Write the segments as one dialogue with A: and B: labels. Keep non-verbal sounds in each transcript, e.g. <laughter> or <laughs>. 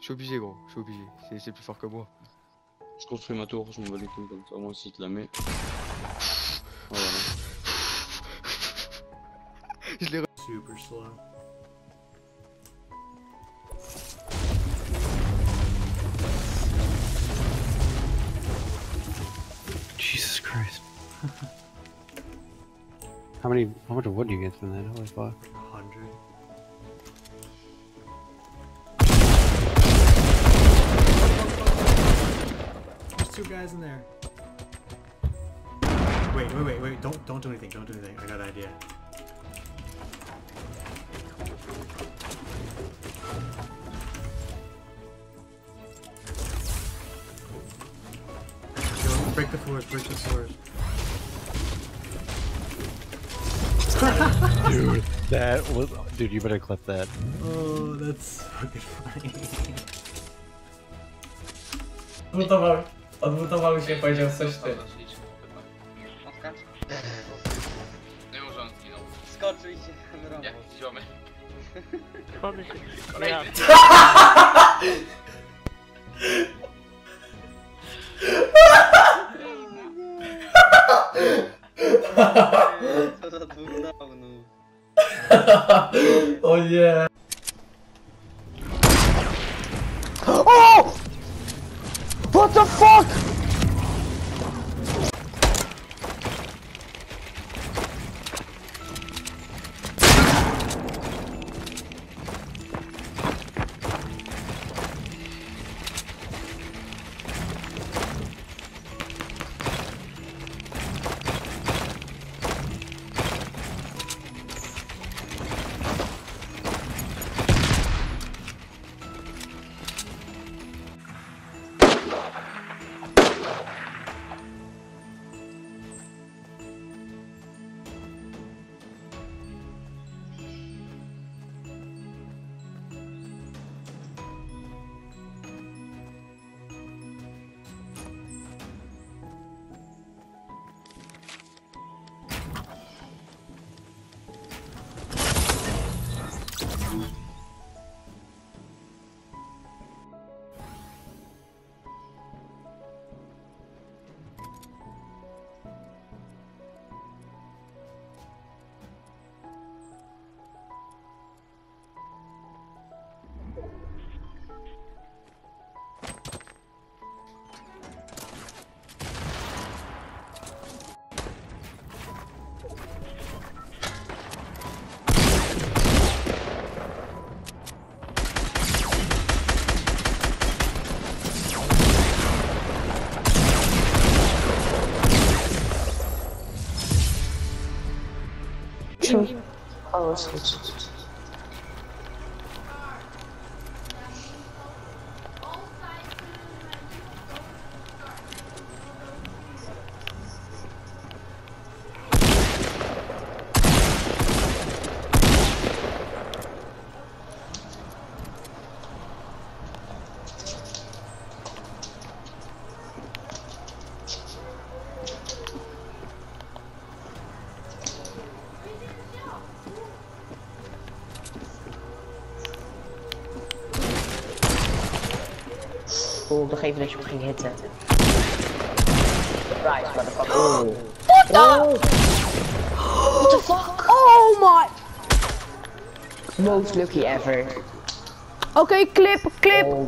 A: Je suis obligé, gros. Je suis obligé. C'est plus fort que moi.
B: Je construis ma tour, je m'en bats les couilles comme ça. Moi, si te la mets. Voilà.
A: je l'ai
C: Super slow.
D: Jesus Christ. how many, how much wood do you get from that? Holy fuck.
C: 100. Guys in there. Wait, wait, wait, wait! Don't, don't do anything. Don't do anything. I got an idea. Break the floors. Break the floors. <laughs>
D: Dude, that was. Dude, you better clip that.
C: Oh, that's fucking funny.
E: Odmutował, Odbudował się, powiedział coś ty.
B: Nie może on zginął.
E: Skoczył się ten
B: robot. Jak ziomy.
E: Schody się Kolejny. Ja. <laughs> was, which
F: Oeh, nog even dat je hem ging hitten. Surprise, motherfucker. Oh. What the? What the fuck?
G: Oh my.
F: Most lucky ever.
G: Oké, clip, clip.
F: Oh.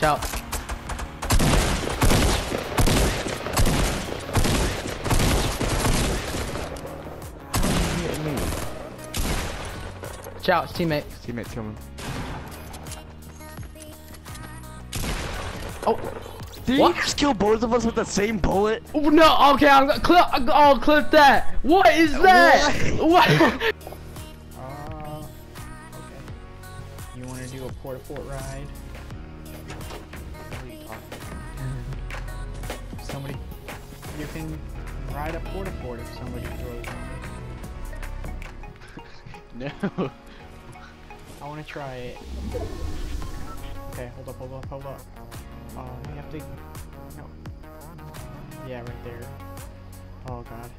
H: Watch out. Watch out, it's teammate.
A: Teammates coming.
H: Oh.
I: Did you just kill both of us with the same bullet?
H: Oh, no, okay, I'm gonna clip. I'll clip that. What is that? What? <laughs>
J: Uh, <laughs> okay. You want to do a port to port ride? You can ride a port to port if somebody throws one. <laughs>
I: No.
J: I want to try it. Okay, hold up, hold up, hold up. Uh, we have to. No. Yeah, right there. Oh god.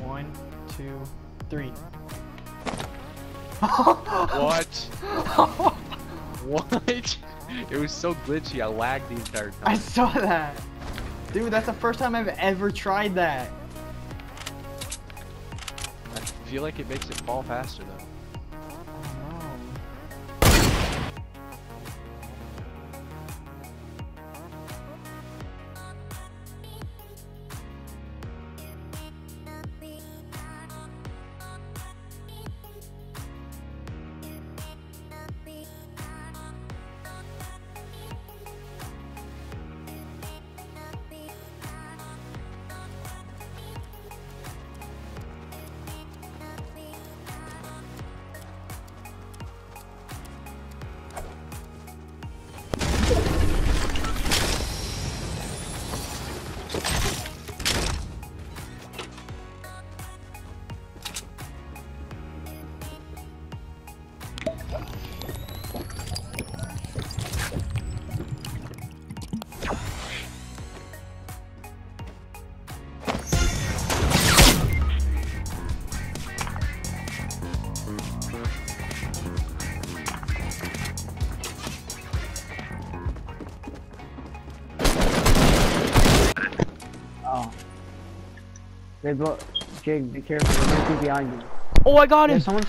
J: <gasps> One, two, three.
I: What? <laughs> what? <laughs> It was so glitchy, I lagged the entire time.
J: I saw that! Dude, that's the first time I've ever tried that.
I: I feel like it makes it fall faster though.
K: Oh. They blow. Jake, be careful. They're behind you.
H: Oh, I got him.
K: There's someone